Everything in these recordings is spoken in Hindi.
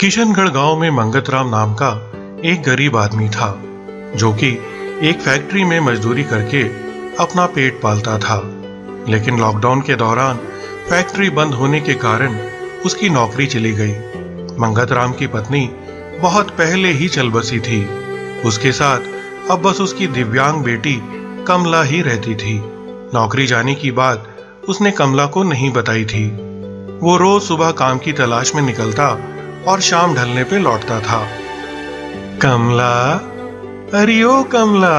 किशनगढ़ गाँव में मंगतराम नाम का एक गरीब आदमी था, जो कि एक फैक्ट्री में मजदूरी करके अपना पेट पालता था। लेकिन लॉकडाउन के दौरान फैक्ट्री बंद होने के कारण उसकी नौकरी चली गई। मंगतराम की पत्नी बहुत पहले ही चल बसी थी। उसके साथ अब बस उसकी दिव्यांग बेटी कमला ही रहती थी। नौकरी जाने की बात उसने कमला को नहीं बताई थी। वो रोज सुबह काम की तलाश में निकलता और शाम ढलने पे लौटता था। कमला अरे ओ कमला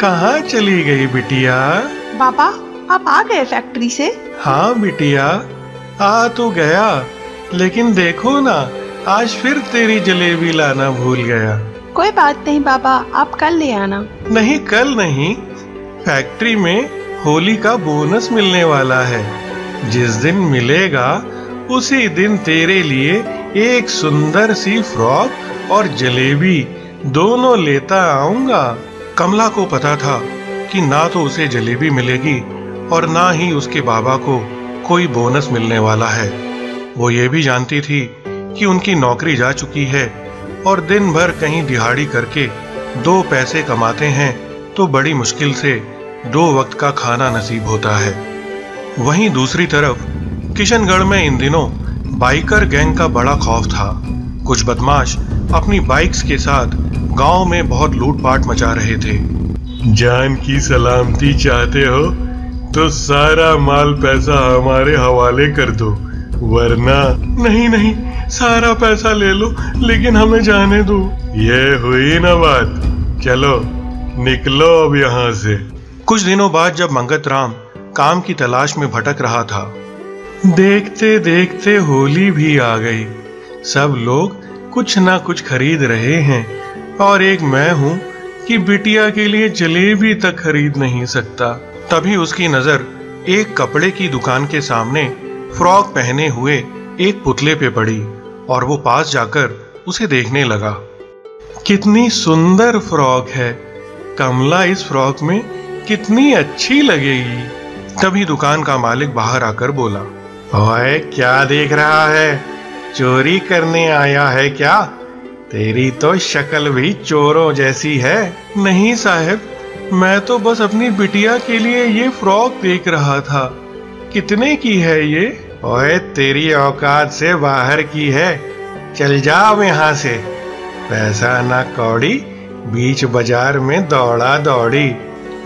कहाँ चली गई बिटिया? पापा आप आ गए फैक्ट्री से? हाँ बिटिया आ तो गया लेकिन देखो ना आज फिर तेरी जलेबी लाना भूल गया। कोई बात नहीं बाबा आप कल ले आना। नहीं कल नहीं फैक्ट्री में होली का बोनस मिलने वाला है। जिस दिन मिलेगा उसी दिन तेरे लिए एक सुंदर सी फ्रॉक और जलेबी दोनों लेता आऊँगा। कमला को पता था कि ना तो उसे जलेबी मिलेगी और ना ही उसके बाबा को कोई बोनस मिलने वाला है। वो ये भी जानती थी कि उनकी नौकरी जा चुकी है और दिन भर कहीं दिहाड़ी करके दो पैसे कमाते हैं तो बड़ी मुश्किल से दो वक्त का खाना नसीब होता है। वहीं दूसरी तरफ़ किशनगढ़ में इन दिनों बाइकर गैंग का बड़ा खौफ था। कुछ बदमाश अपनी बाइक्स के साथ गाँव में बहुत लूटपाट मचा रहे थे। जान की सलामती चाहते हो तो सारा माल पैसा हमारे हवाले कर दो, वरना नहीं नहीं, सारा पैसा ले लो, लेकिन हमें जाने दो। ये हुई ना बात। चलो, निकलो अब यहाँ से। कुछ दिनों बाद जब मंगत राम काम की तलाश में भटक रहा था देखते देखते होली भी आ गई। सब लोग कुछ ना कुछ खरीद रहे हैं और एक मैं हूँ कि बिटिया के लिए जलेबी तक खरीद नहीं सकता। तभी उसकी नज़र एक कपड़े की दुकान के सामने फ्रॉक पहने हुए एक पुतले पे पड़ी और वो पास जाकर उसे देखने लगा। कितनी सुंदर फ्रॉक है। कमला इस फ्रॉक में कितनी अच्छी लगेगी। तभी दुकान का मालिक बाहर आकर बोला ओए, क्या देख रहा है? चोरी करने आया है क्या? तेरी तो शक्ल भी चोरों जैसी है। नहीं साहब, मैं तो बस अपनी बिटिया के लिए ये फ्रॉक देख रहा था। कितने की है ये? ओए, तेरी औकात से बाहर की है। चल जाओ यहाँ से। पैसा ना कौड़ी, बीच बाज़ार में दौड़ा दौड़ी।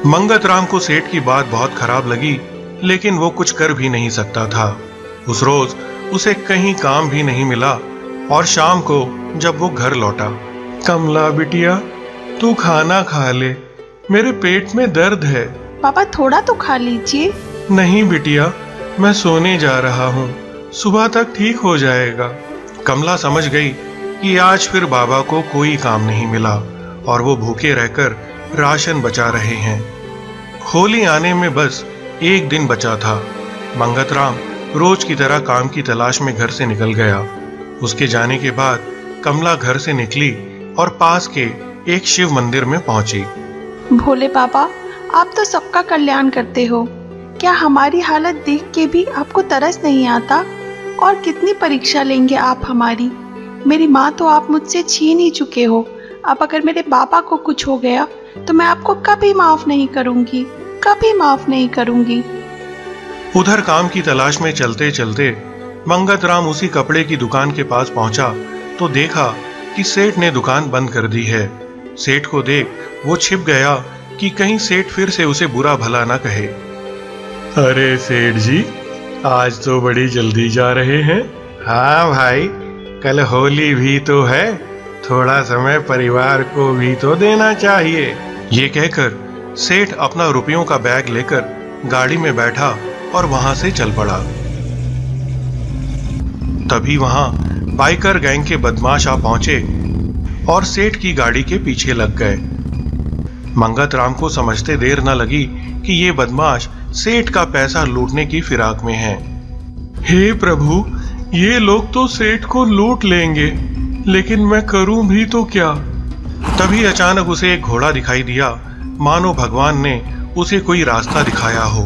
मंगत राम को सेठ की बात बहुत खराब लगी, लेकिन वो कुछ कर भी नहीं सकता था। उस रोज उसे कहीं काम भी नहीं मिला और शाम को जब वो घर लौटा कमला बिटिया तू खाना खा ले मेरे पेट में दर्द है। पापा थोड़ा तो खा लीजिए। नहीं बिटिया मैं सोने जा रहा हूँ सुबह तक ठीक हो जाएगा। कमला समझ गई कि आज फिर बाबा को कोई काम नहीं मिला और वो भूखे रहकर राशन बचा रहे हैं। होली आने में बस एक दिन बचा था। मंगत राम रोज की तरह काम की तलाश में घर से निकल गया। उसके जाने के बाद कमला घर से निकली और पास के एक शिव मंदिर में पहुँची। भोले पापा आप तो सबका कल्याण करते हो। क्या हमारी हालत देख के भी आपको तरस नहीं आता? और कितनी परीक्षा लेंगे आप हमारी? मेरी माँ तो आप मुझसे छीन ही चुके हो। अब अगर मेरे बाबा को कुछ हो गया तो मैं आपको कभी माफ़ नहीं करूँगी, कभी माफ़ नहीं करूँगी। उधर काम की तलाश में चलते चलते मंगत राम उसी कपड़े की दुकान के पास पहुँचा तो देखा कि सेठ ने दुकान बंद कर दी है। सेठ को देख वो छिप गया कि कहीं सेठ फिर से उसे बुरा भला ना कहे। अरे सेठ जी आज तो बड़ी जल्दी जा रहे हैं। हाँ भाई कल होली भी तो है थोड़ा समय परिवार को भी तो देना चाहिए। ये कहकर सेठ अपना रुपयों का बैग लेकर गाड़ी में बैठा और वहाँ से चल पड़ा। तभी वहाँ बाइकर गैंग के बदमाश आ पहुँचे और सेठ की गाड़ी के पीछे लग गए। मंगत राम को समझते देर न लगी कि ये बदमाश सेठ का पैसा लूटने की फिराक में हैं। हे प्रभु, ये लोग तो सेठ को लूट लेंगे, लेकिन मैं करूँ भी तो क्या? तभी अचानक उसे एक घोड़ा दिखाई दिया। मानो भगवान ने उसे कोई रास्ता दिखाया हो।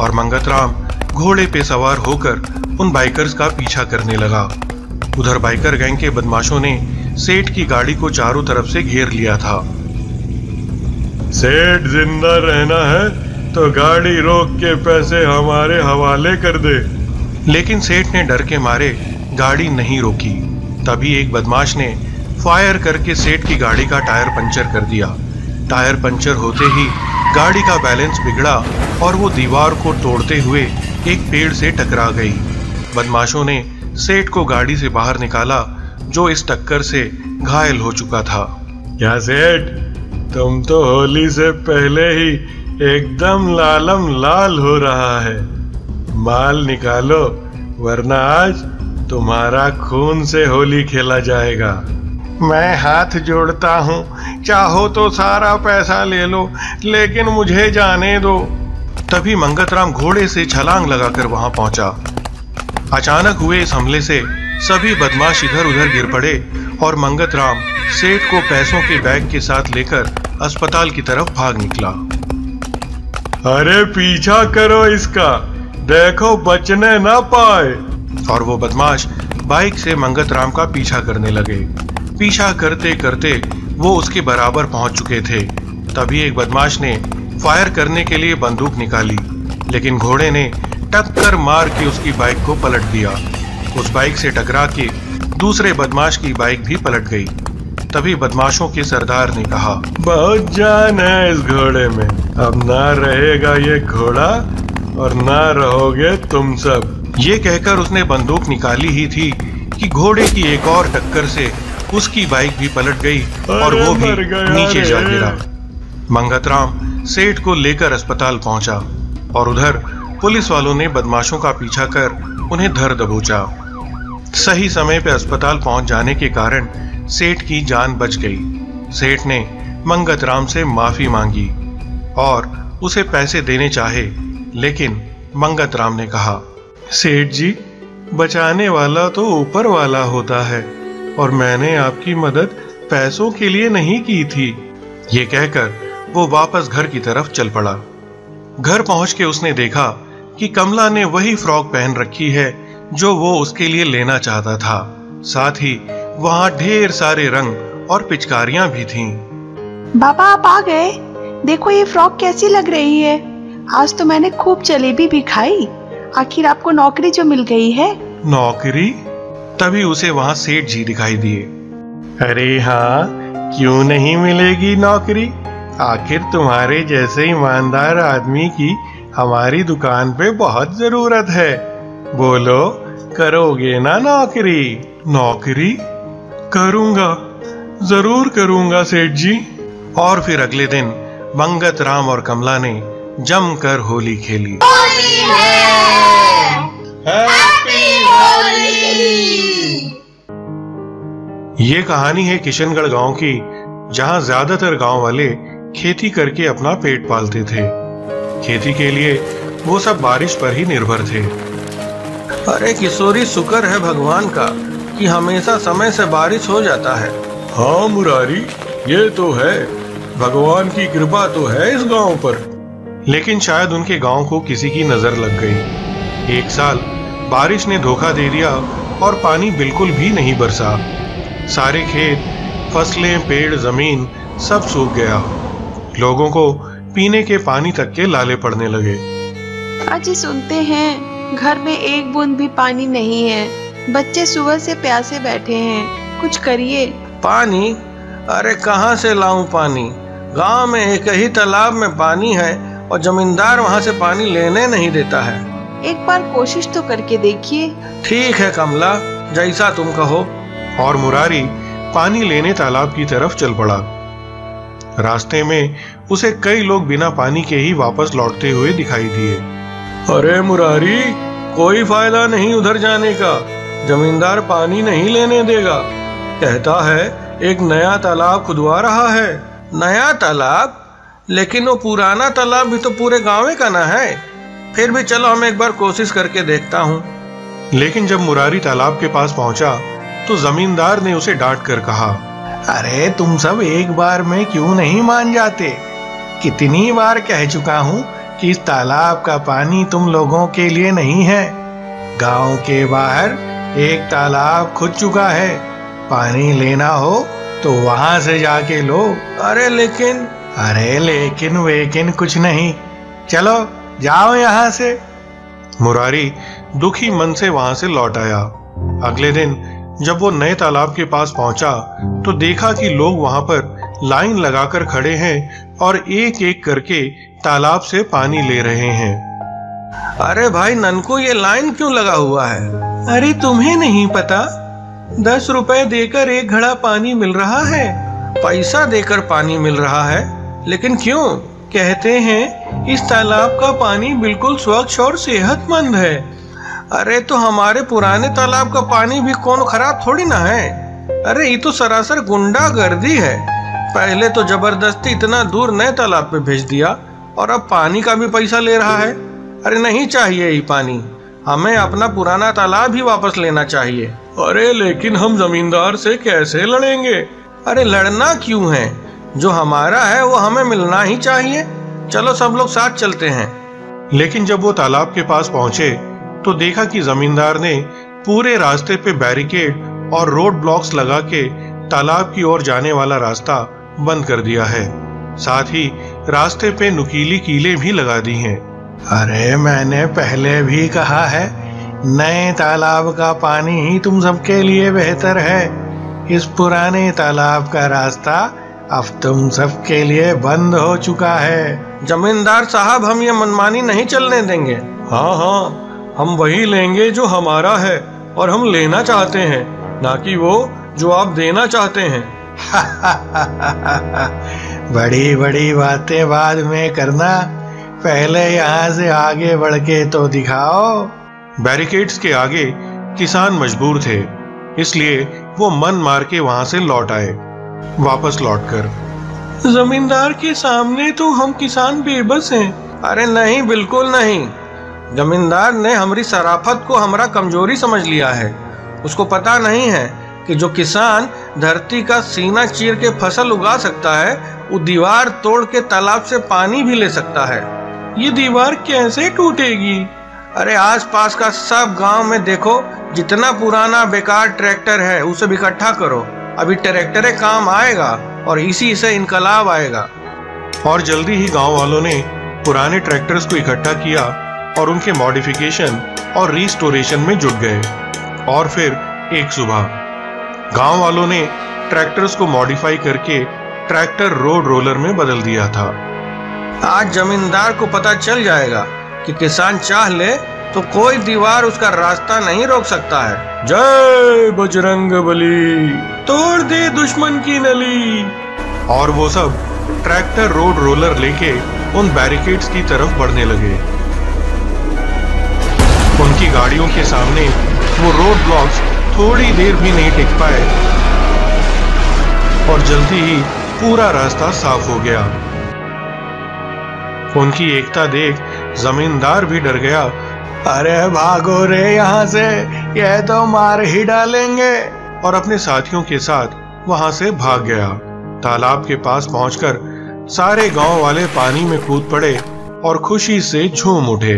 और मंगत राम घोड़े पे सवार होकर उन बाइकर्स का पीछा करने लगा। उधर बाइकर गैंग के बदमाशों ने सेठ की गाड़ी को चारों तरफ़ से घेर लिया था। सेठ ज़िंदा रहना है तो गाड़ी रोक के पैसे हमारे हवाले कर दे। लेकिन सेठ ने डर के मारे गाड़ी नहीं रोकी। तभी एक बदमाश ने फायर करके सेठ की गाड़ी का टायर पंचर कर दिया। टायर पंचर होते ही गाड़ी का बैलेंस बिगड़ा और वो दीवार को तोड़ते हुए एक पेड़ से टकरा गई। बदमाशों ने सेठ को गाड़ी से बाहर निकाला, जो इस टक्कर से घायल हो चुका था। क्या सेठ, तुम तो होली से पहले ही एकदम लालम लाल हो रहा है। माल निकालो, वरना आज तुम्हारा खून से होली खेला जाएगा। मैं हाथ जोड़ता हूँ। चाहो तो सारा पैसा ले लो, लेकिन मुझे जाने दो। तभी मंगतराम घोड़े से छलांग लगाकर वहाँ पहुँचा। अचानक हुए इस हमले से सभी बदमाश इधर उधर गिर पड़े और मंगत राम सेठ को पैसों के बैग के साथ लेकर अस्पताल की तरफ़ भाग निकला। अरे पीछा करो इसका, देखो बचने ना पाए। और वो बदमाश बाइक से मंगत राम का पीछा करने लगे। पीछा करते करते वो उसके बराबर पहुँच चुके थे। तभी एक बदमाश ने फायर करने के लिए बंदूक निकाली, लेकिन घोड़े ने टक्कर मार के उसकी बाइक को पलट दिया। उस बाइक से टकरा के दूसरे बदमाश की बाइक भी पलट गई। तभी बदमाशों के सरदार ने कहा, बहुत जान है इस घोड़े में। अब ना रहेगा ये घोड़ा और ना रहोगे तुम सब। ये कहकर उसने बंदूक निकाली ही थी कि घोड़े की एक और टक्कर से उसकी बाइक भी पलट गई और वो भी नीचे जा गिरा मंगतराम सेठ को लेकर अस्पताल पहुँचा और उधर पुलिस वालों ने बदमाशों का पीछा कर उन्हें धर दबोचा। सही समय पे अस्पताल पहुँच जाने के कारण सेठ की जान बच गई। सेठ ने मंगत राम से माफ़ी मांगी और उसे पैसे देने चाहे लेकिन मंगत राम ने कहा सेठ जी बचाने वाला तो ऊपर वाला होता है। और मैंने आपकी मदद पैसों के लिए नहीं की थी। ये कहकर वो वापस घर की तरफ़ चल पड़ा। घर पहुँच के उसने देखा कि कमला ने वही फ्रॉक पहन रखी है जो वो उसके लिए लेना चाहता था। साथ ही वहाँ ढेर सारे रंग और पिचकारियाँ भी थीं। बाबा आप आ गए। देखो ये फ्रॉक कैसी लग रही है। आज तो मैंने खूब जलेबी भी खाई। आखिर आपको नौकरी जो मिल गई है? नौकरी? तभी उसे वहाँ सेठ जी दिखाई दिए। अरे हाँ क्यों नहीं मिलेगी नौकरी? आखिर तुम्हारे जैसे ईमानदार आदमी की हमारी दुकान पे बहुत ज़रूरत है। बोलो करोगे ना नौकरी? नौकरी? करूँगा। ज़रूर करूँगा सेठ जी। और फिर अगले दिन मंगत राम और कमला ने जमकर होली खेली। ये कहानी है किशनगढ़ गाँव की जहाँ ज़्यादातर गाँव वाले खेती करके अपना पेट पालते थे। खेती के लिए वो सब बारिश पर ही निर्भर थे। अरे किशोरी शुक्र है भगवान का कि हमेशा समय से बारिश हो जाता है। हाँ मुरारी ये तो है। भगवान की कृपा तो है इस गाँव पर। लेकिन शायद उनके गाँव को किसी की नज़र लग गई। एक साल बारिश ने धोखा दे दिया और पानी बिल्कुल भी नहीं बरसा। सारे खेत फ़सलें पेड़ ज़मीन सब सूख गया। लोगों को पीने के पानी तक के लाले पड़ने लगे। आज सुनते हैं घर में एक बूंद भी पानी नहीं है। बच्चे सुबह से प्यासे बैठे हैं। कुछ करिए। पानी? अरे कहाँ से लाऊं पानी? गाँव में एक ही तालाब में पानी है और जमींदार वहाँ से पानी लेने नहीं देता है। एक बार कोशिश तो करके देखिए। ठीक है कमला, जैसा तुम कहो। और मुरारी, पानी लेने तालाब की तरफ़ चल पड़ा। रास्ते में उसे कई लोग बिना पानी के ही वापस लौटते हुए दिखाई दिए। अरे मुरारी, कोई फ़ायदा नहीं उधर जाने का। जमींदार पानी नहीं लेने देगा। कहता है, एक नया तालाब खुदवा रहा है। नया तालाब? लेकिन वो पुराना तालाब भी तो पूरे गाँव का ना है। फिर भी चलो हम एक बार कोशिश करके देखता हूँ। लेकिन जब मुरारी तालाब के पास पहुँचा तो जमींदार ने उसे डांट कर कहा अरे तुम सब एक बार में क्यों नहीं मान जाते? कितनी बार कह चुका हूँ कि इस तालाब का पानी तुम लोगों के लिए नहीं है। गाँव के बाहर एक तालाब खुद चुका है। पानी लेना हो तो वहाँ से जाके लो। अरे लेकिन अरे लेकिन वेकिन कुछ नहीं। चलो जाओ यहाँ से। मुरारी दुखी मन से वहाँ से लौट आया। अगले दिन जब वो नए तालाब के पास पहुँचा तो देखा कि लोग वहाँ पर लाइन लगाकर खड़े हैं और एक एक करके तालाब से पानी ले रहे हैं। अरे भाई, ननको, ये लाइन क्यों लगा हुआ है? अरे तुम्हें नहीं पता, दस रुपए देकर एक घड़ा पानी मिल रहा है। पैसा देकर पानी मिल रहा है, लेकिन क्यों? कहते हैं इस तालाब का पानी बिल्कुल स्वच्छ और सेहतमंद है। अरे तो हमारे पुराने तालाब का पानी भी कौन खराब थोड़ी ना है? अरे, ये तो सरासर गुंडा गर्दी है। पहले तो ज़बरदस्ती इतना दूर नए तालाब पे भेज दिया, और अब पानी का भी पैसा ले रहा है। अरे, नहीं चाहिए ये पानी। हमें अपना पुराना तालाब ही वापस लेना चाहिए। अरे, लेकिन हम जमींदार से कैसे लड़ेंगे? अरे, लड़ना क्यों है? जो हमारा है, वो हमें मिलना ही चाहिए। चलो सब लोग साथ चलते हैं। लेकिन जब वो तालाब के पास पहुँचे तो देखा कि जमींदार ने पूरे रास्ते पे बैरिकेड और रोड ब्लॉक्स लगा के तालाब की ओर जाने वाला रास्ता बंद कर दिया है। साथ ही रास्ते पे नुकीली कीले भी लगा दी हैं। अरे, मैंने पहले भी कहा है, नए तालाब का पानी ही तुम सबके लिए बेहतर है। इस पुराने तालाब का रास्ता अब तुम सबके लिए बंद हो चुका है। जमींदार साहब हम ये मनमानी नहीं चलने देंगे। हाँ हाँ हम वही लेंगे जो हमारा है और हम लेना चाहते हैं ना कि वो जो आप देना चाहते हैं। बड़ी बड़ी बातें बाद में करना। पहले यहाँ से आगे बढ़ के तो दिखाओ। बैरिकेड्स के आगे किसान मजबूर थे इसलिए वो मन मार के वहाँ से लौट आए। वापस लौटकर जमींदार के सामने तो हम किसान बेबस हैं। अरे नहीं, बिल्कुल नहीं। जमींदार ने हमारी सराफत को हमारा कमज़ोरी समझ लिया है। उसको पता नहीं है कि जो किसान धरती का सीना चीर के फ़सल उगा सकता है, वो दीवार तोड़ के तालाब से पानी भी ले सकता है। ये दीवार कैसे टूटेगी? अरे आस पास का सब गाँव में देखो, जितना पुराना बेकार ट्रैक्टर है, उसे इकट्ठा करो। अभी ट्रैक्टर काम आएगा। और इसी से इनकलाब आएगा। और जल्दी ही गाँव वालों ने पुराने ट्रैक्टर्स को इकट्ठा किया और उनके मॉडिफिकेशन और रिस्टोरेशन में जुट गए। और फिर एक सुबह गाँव वालों ने ट्रैक्टर्स को मॉडिफाई करके ट्रैक्टर रोड रोलर में बदल दिया था। आज जमींदार को पता चल जाएगा कि किसान चाह ले तो कोई दीवार उसका रास्ता नहीं रोक सकता है। जय बजरंग बली। तोड़ दे दुश्मन की नली। और वो सब ट्रैक्टर रोड रोलर लेके उन बैरिकेड्स की तरफ़ बढ़ने लगे। उनकी गाड़ियों के सामने वो रोड ब्लॉक्स थोड़ी देर भी नहीं टिक पाए और जल्दी ही पूरा रास्ता साफ़ हो गया। उनकी एकता देख जमींदार भी डर गया अरे भागो रे यहाँ से यह तो मार ही डालेंगे। और अपने साथियों के साथ वहाँ से भाग गया। तालाब के पास पहुंचकर सारे गाँव वाले पानी में कूद पड़े और खुशी से झूम उठे।